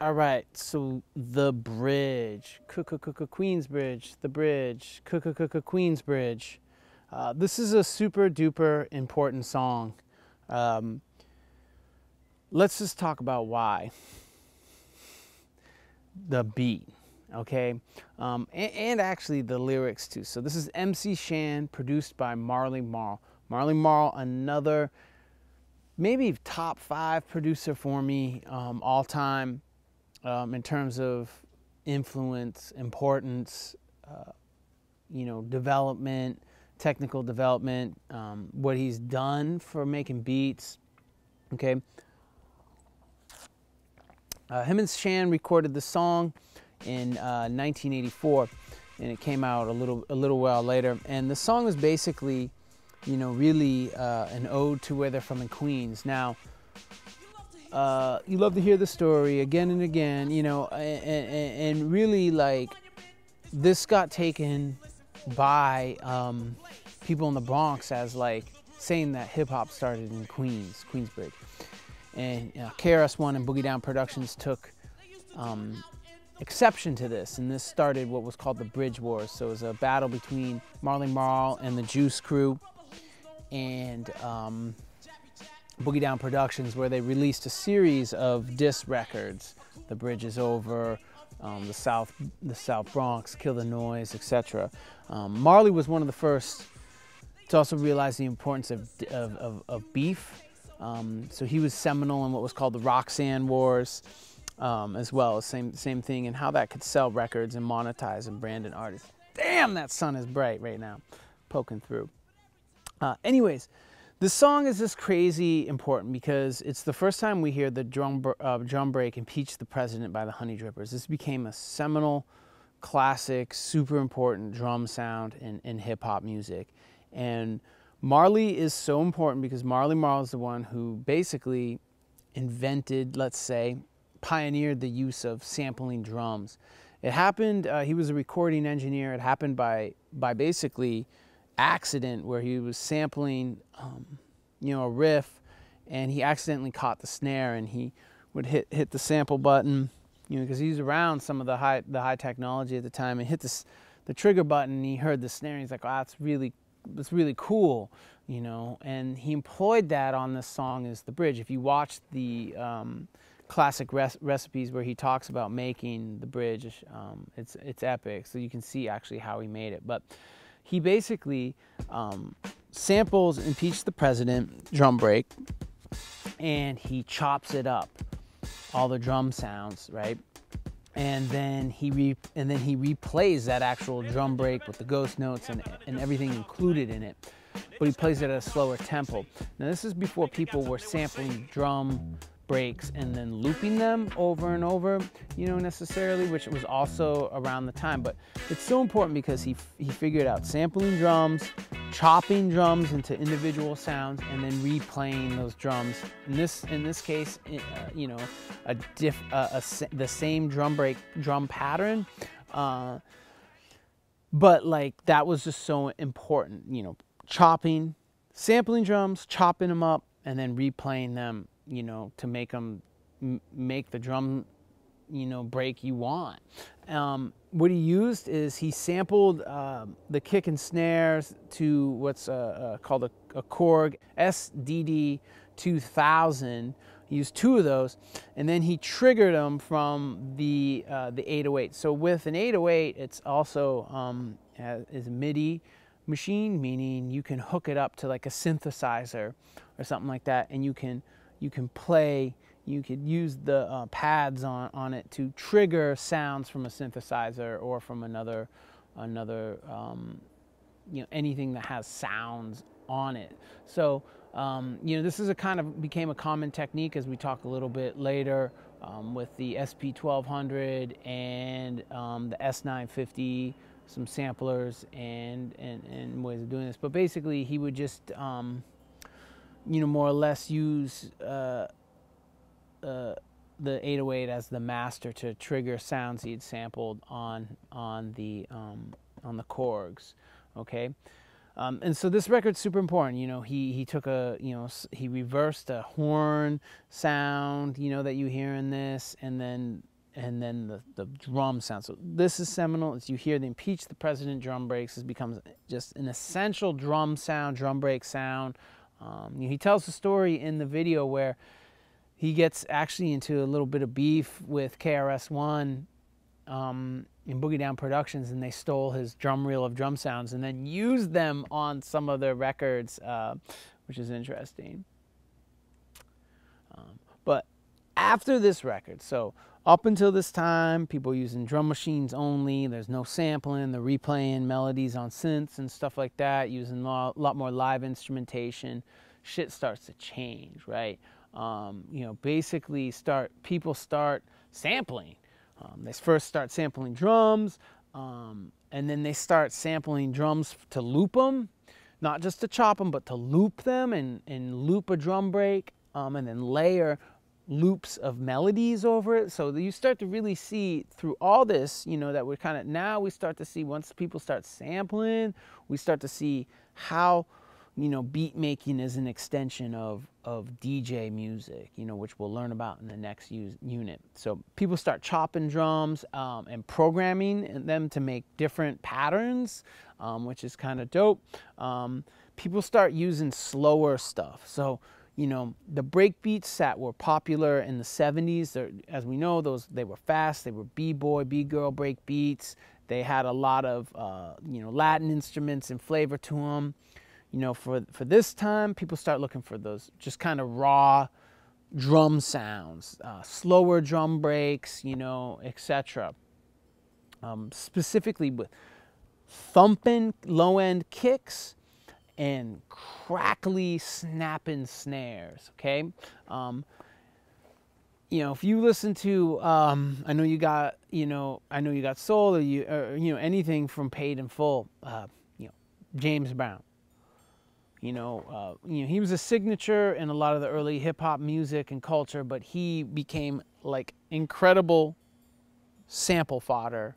All right, so the bridge, Queensbridge, the bridge, Queensbridge. Uh, this is a super duper important song. Um, let's just talk about why. The beat, okay, um, and, and, actually the lyrics too. So this is MC Shan, produced by Marley Marl. Marley Marl, another maybe top five producer for me um, all time um, in terms of influence, importance, uh, you know, development, technical development, um, what he's done for making beats. Okay. Uh, him and Shan recorded the song in uh, 1984, and it came out a little a little while later. And the song was basically, you know, really uh, an ode to where they're from in Queens. Now, uh, you love to hear the story again and again, you know, and, and, and really like this got taken by um, people in the Bronx as like saying that hip hop started in Queens, Queensbridge. And know, KRS-One and Boogie Down Productions took um, exception to this, and this started what was called the Bridge Wars. So it was a battle between Marley Marl and the Juice Crew, and um, Boogie Down Productions, where they released a series of disc records. The Bridge is Over, um, the South, the South Bronx, Kill the Noise, etc. Um, Marley was one of the first to also realize the importance of, of, of, of beef. Um, so he was seminal in what was called the Roxanne Wars, um, as well. Same same thing, and how that could sell records and monetize and brand an artist. Damn, that sun is bright right now, poking through. Uh, anyways. This song is just crazy important because it's the first time we hear the drum, uh, drum break impeach the president by the Honey Drippers. This became a seminal, classic, super important drum sound in, in hip hop music. And Marley is so important because Marley Marl is the one who basically invented, let's say, pioneered the use of sampling drums. It happened, uh, he was a recording engineer. It happened by, by basically accident where he was sampling, um, you know, a riff, and he accidentally caught the snare, and he would hit hit the sample button, you know, because he was around some of the high the high technology at the time, and hit this the trigger button, and he heard the snare, and he's like, "Oh, that's really that's really cool," you know, and he employed that on this song as the bridge. If you watch the um, classic res- recipes where he talks about making the bridge, um, it's it's epic. So you can see actually how he made it, but he basically um, samples Impeach the President drum break and he chops it up, all the drum sounds, right? And then he re- and then he replays that actual drum break with the ghost notes and, and everything included in it. But he plays it at a slower tempo. Now this is before people were sampling drum breaks and then looping them over and over, you know, necessarily, which was also around the time. But it's so important because he, he figured out sampling drums, chopping drums into individual sounds, and then replaying those drums. In this in this case, uh, you know, a diff uh, a, the same drum break drum pattern. Uh, but like that was just so important, you know, chopping, sampling drums, chopping them up, and then replaying them you know, to make them make the drum, you know, break you want. Um, what he used is he sampled uh, the kick and snares to what's uh, uh, called a, a Korg SDD 2000. He used two of those, and then he triggered them from the uh, the 808. So with an 808, it's also um, is a MIDI machine, meaning you can hook it up to like a synthesizer or something like that, and you can you can play, you could use the uh, pads on, on it to trigger sounds from a synthesizer or from another, another um, you know, anything that has sounds on it. So, um, you know, this is a kind of became a common technique as we talk a little bit later um, with the SP1200 and um, the S950, some samplers and, and, and ways of doing this. But basically, he would just um, you know, more or less use uh, uh, the 808 as the master to trigger sounds he had sampled on on the um, on the Korgs. Okay, Um, and so this record's super important. You know, he he took a you know he reversed a horn sound you know that you hear in this, and then and then the, the drum sound. So this is seminal. As you hear the impeach the president drum breaks, it becomes just an essential drum sound, drum break sound. Um, he tells the story in the video where he gets actually into a little bit of beef with KRS One um, in Boogie Down Productions, and they stole his drum reel of drum sounds and then used them on some of their records, uh, which is interesting. Um, after this record, so up until this time, people using drum machines only. There's no sampling. They're replaying melodies on synths and stuff like that, using a lot more live instrumentation. Shit starts to change, right? Um, you know, basically, start people start sampling. Um, they first start sampling drums, um, and then they start sampling drums to loop them, not just to chop them, but to loop them and, and loop a drum break, um, and then layer loops of melodies over it. So you start to really see through all this, you know, that we're kind of now we start to see once people start sampling, we start to see how, you know, beat making is an extension of of DJ music, you know, which we'll learn about in the next unit. So people start chopping drums um, and programming them to make different patterns, um, which is kind of dope. Um, people start using slower stuff. So you know, the break beats that were popular in the 70s, as we know, those they were fast, they were b-boy, b-girl break beats. They had a lot of, uh, you know, Latin instruments and flavor to them. You know, for, for this time, people start looking for those just kind of raw drum sounds, uh, slower drum breaks, you know, etc. Um, specifically with thumping low-end kicks, and crackly snapping snares okay? Um, you know if you listen to um, i know you got you know i know you got soul or you or, you know anything from paid in full uh, you know james brown. You know uh, you know he was a signature in a lot of the early hip hop music and culture but he became like incredible sample fodder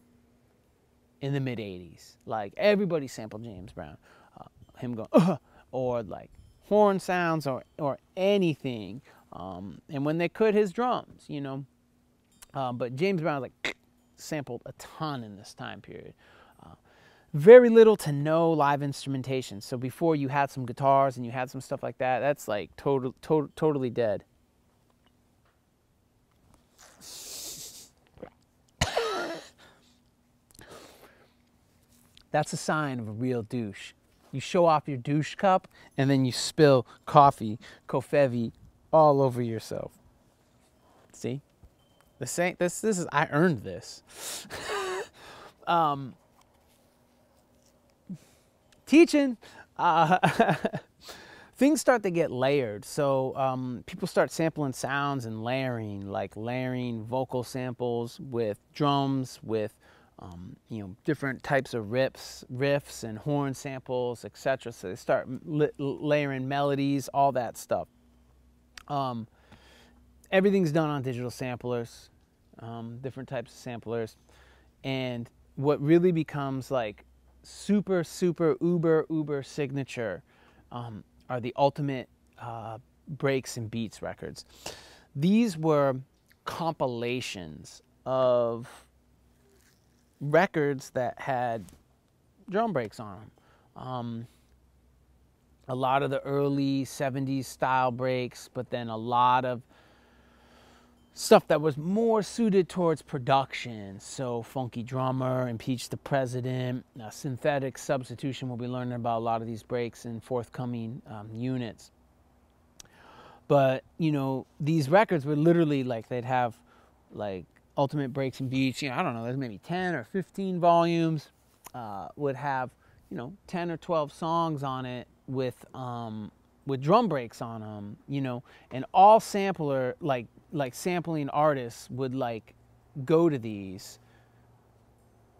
in the mid 80s like everybody sampled james brown him going, or like horn sounds or, or anything. Um, and when they could, his drums, you know. Uh, but James Brown like sampled a ton in this time period. Uh, very little to no live instrumentation. So before you had some guitars and you had some stuff like that, that's like total, to- totally dead. That's a sign of a real douche you show off your douche cup and then you spill coffee, kofevi, all over yourself. See? The same this this is I earned this. um teaching uh, things start to get layered. So um, people start sampling sounds and layering, like layering vocal samples with drums, with um, you know, different types of riffs, riffs and horn samples, etc. So they start layering melodies, all that stuff. Um, everything's done on digital samplers, um, different types of samplers, and what really becomes like super, super, uber, uber signature um, are the ultimate uh, breaks and beats records. These were compilations of records that had drum breaks on them. Um, a lot of the early 70s style breaks, but then a lot of stuff that was more suited towards production. So, Funky Drummer, Impeach the President, uh, Synthetic Substitution. We'll be learning about a lot of these breaks in forthcoming um, units. But, you know, these records were literally like they'd have like Ultimate Breaks and Beats, you know, I don't know, there's maybe 10 or 15 volumes, uh, would have, you know, 10 or 12 songs on it with, um, with drum breaks on them, you know, and all sampler, like, like sampling artists would like go to these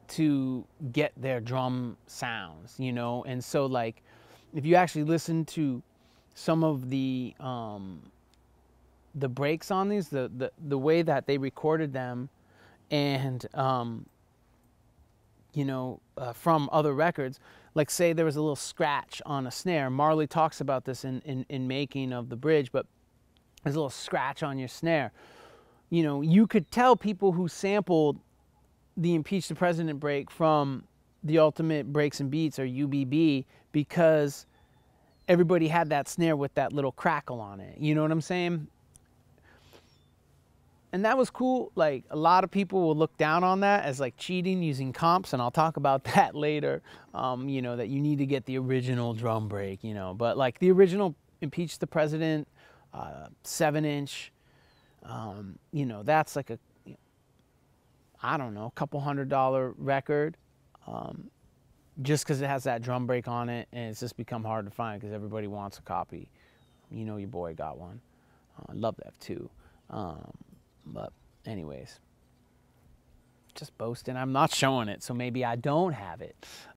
to get their drum sounds, you know, and so like, if you actually listen to some of the um, the breaks on these, the, the, the way that they recorded them, and um, you know, uh, from other records, like say there was a little scratch on a snare. Marley talks about this in, in, in making of the bridge, but there's a little scratch on your snare. You know, you could tell people who sampled the Impeach the President break from the Ultimate Breaks and Beats or UBB because everybody had that snare with that little crackle on it. You know what I'm saying? And that was cool. Like a lot of people will look down on that as like cheating using comps, and I'll talk about that later. Um, you know that you need to get the original drum break. You know, but like the original impeach the president, uh, seven inch. Um, you know that's like a, I don't know, a couple hundred dollar record. Um, just because it has that drum break on it and it's just become hard to find because everybody wants a copy. You know your boy got one. Uh, love that too. Um, but anyways, just boasting. I'm not showing it, so maybe I don't have it.